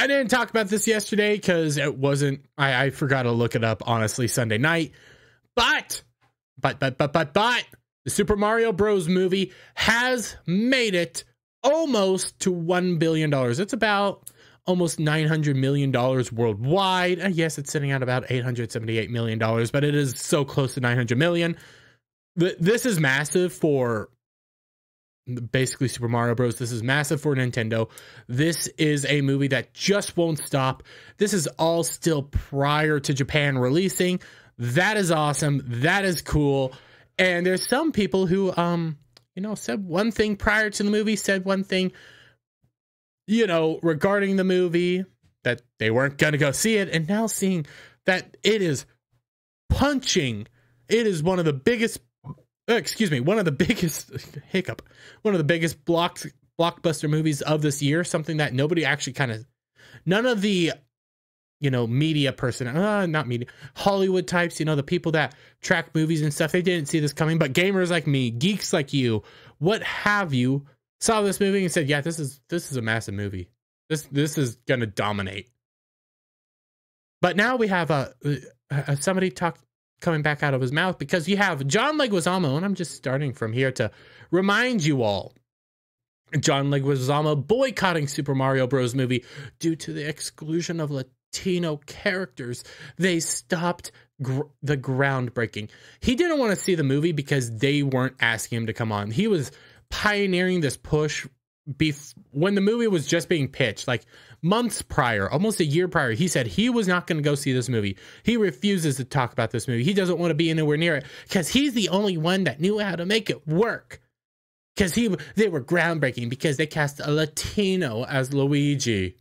I didn't talk about this yesterday because it wasn't, I, I forgot to look it up, honestly, Sunday night. But, but, but, but, but, but, the Super Mario Bros. movie has made it almost to $1 billion. It's about almost $900 million worldwide. Uh, yes, it's sitting at about $878 million, but it is so close to $900 million. This is massive for basically Super Mario Bros. This is massive for Nintendo. This is a movie that just won't stop. This is all still prior to Japan releasing. That is awesome. That is cool. And there's some people who um you know said one thing prior to the movie, said one thing you know regarding the movie that they weren't going to go see it and now seeing that it is punching it is one of the biggest uh, excuse me, one of the biggest hiccup, one of the biggest blocks blockbuster movies of this year. Something that nobody actually kind of, none of the, you know, media person, uh, not media, Hollywood types, you know, the people that track movies and stuff, they didn't see this coming. But gamers like me, geeks like you, what have you, saw this movie and said, "Yeah, this is this is a massive movie. This this is gonna dominate." But now we have a, a somebody talk coming back out of his mouth because you have John Leguizamo, and I'm just starting from here to remind you all. John Leguizamo boycotting Super Mario Bros. movie due to the exclusion of Latino characters. They stopped gr- the groundbreaking. He didn't want to see the movie because they weren't asking him to come on. He was pioneering this push bef- when the movie was just being pitched. Like months prior, almost a year prior, he said he was not going to go see this movie. He refuses to talk about this movie. He doesn't want to be anywhere near it because he's the only one that knew how to make it work. Because he, they were groundbreaking because they cast a Latino as Luigi,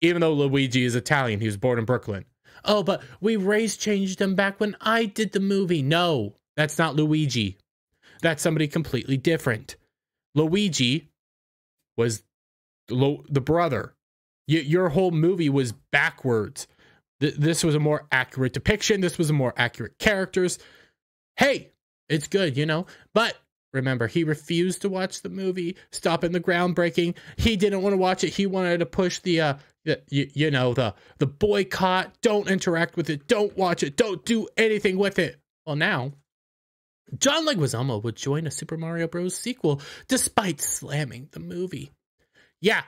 even though Luigi is Italian. He was born in Brooklyn. Oh, but we race changed him back when I did the movie. No, that's not Luigi. That's somebody completely different. Luigi was lo- the brother your whole movie was backwards. this was a more accurate depiction. This was a more accurate characters. Hey, it's good, you know. But remember, he refused to watch the movie, stopping the groundbreaking. He didn't want to watch it. He wanted to push the, uh, the you, you know, the the boycott. Don't interact with it. Don't watch it. Don't do anything with it. Well, now John Leguizamo would join a Super Mario Bros. sequel despite slamming the movie. Yeah,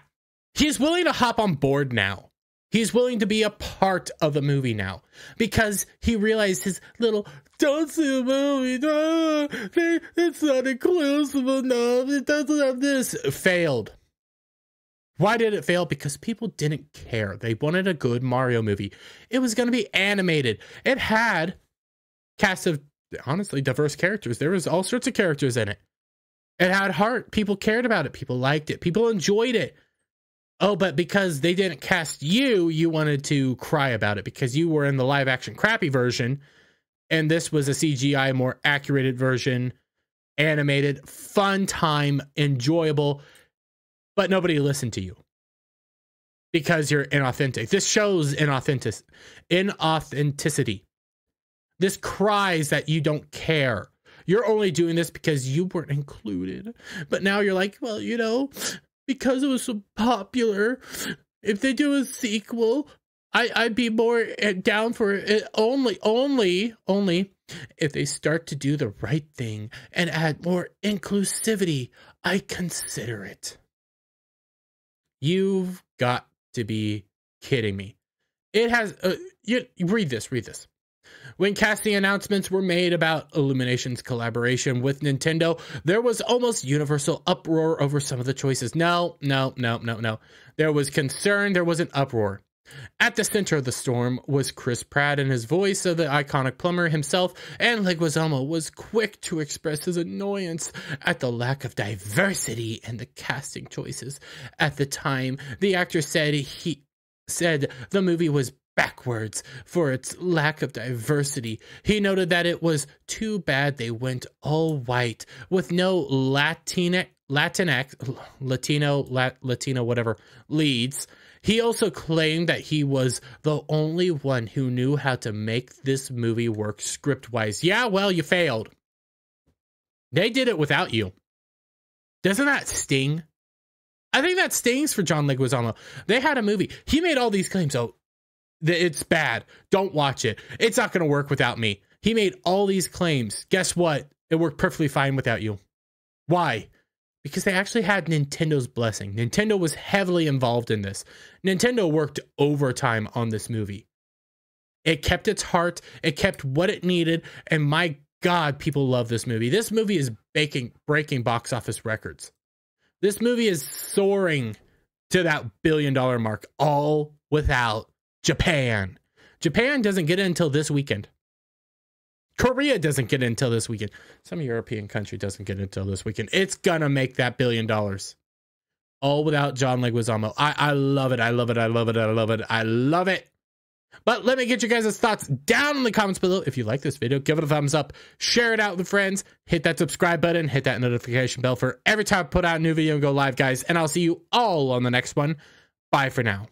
he's willing to hop on board now. He's willing to be a part of the movie now because he realized his little don't see a movie, no, it's not inclusive enough, it doesn't have this failed. Why did it fail? Because people didn't care. They wanted a good Mario movie. It was going to be animated. It had cast of honestly diverse characters. There was all sorts of characters in it. It had heart. People cared about it. People liked it. People enjoyed it. Oh, but because they didn't cast you, you wanted to cry about it because you were in the live action crappy version, and this was a CGI, more accurate version, animated, fun time, enjoyable, but nobody listened to you because you're inauthentic. This shows inauthentic, inauthenticity. This cries that you don't care. You're only doing this because you weren't included. But now you're like, well, you know, because it was so popular. If they do a sequel, I I'd be more eh, down for it. Only, only, only if they start to do the right thing and add more inclusivity. I consider it. You've got to be kidding me. It has. Uh, you read this. Read this. When casting announcements were made about Illumination's collaboration with Nintendo, there was almost universal uproar over some of the choices. No, no, no, no, no. There was concern, there was an uproar. At the center of the storm was Chris Pratt and his voice of the iconic plumber himself, and Leguizamo was quick to express his annoyance at the lack of diversity in the casting choices. At the time, the actor said he said the movie was backwards for its lack of diversity. He noted that it was too bad they went all white with no Latina, Latinx, Latino, Lat, Latino, whatever leads. He also claimed that he was the only one who knew how to make this movie work script wise. Yeah, well, you failed. They did it without you. Doesn't that sting? I think that stings for John Leguizamo. They had a movie. He made all these claims. Oh, it's bad. Don't watch it. It's not going to work without me. He made all these claims. Guess what? It worked perfectly fine without you. Why? Because they actually had Nintendo's blessing. Nintendo was heavily involved in this. Nintendo worked overtime on this movie. It kept its heart, it kept what it needed, and my God, people love this movie. This movie is baking, breaking box office records. This movie is soaring to that billion dollar mark, all without Japan. Japan doesn't get it until this weekend. Korea doesn't get it until this weekend. Some European country doesn't get it until this weekend. It's gonna make that billion dollars. All without John Leguizamo. I, I love it. I love it. I love it. I love it. I love it. But let me get you guys' thoughts down in the comments below. If you like this video, give it a thumbs up, share it out with friends, hit that subscribe button, hit that notification bell for every time I put out a new video and go live, guys. And I'll see you all on the next one. Bye for now.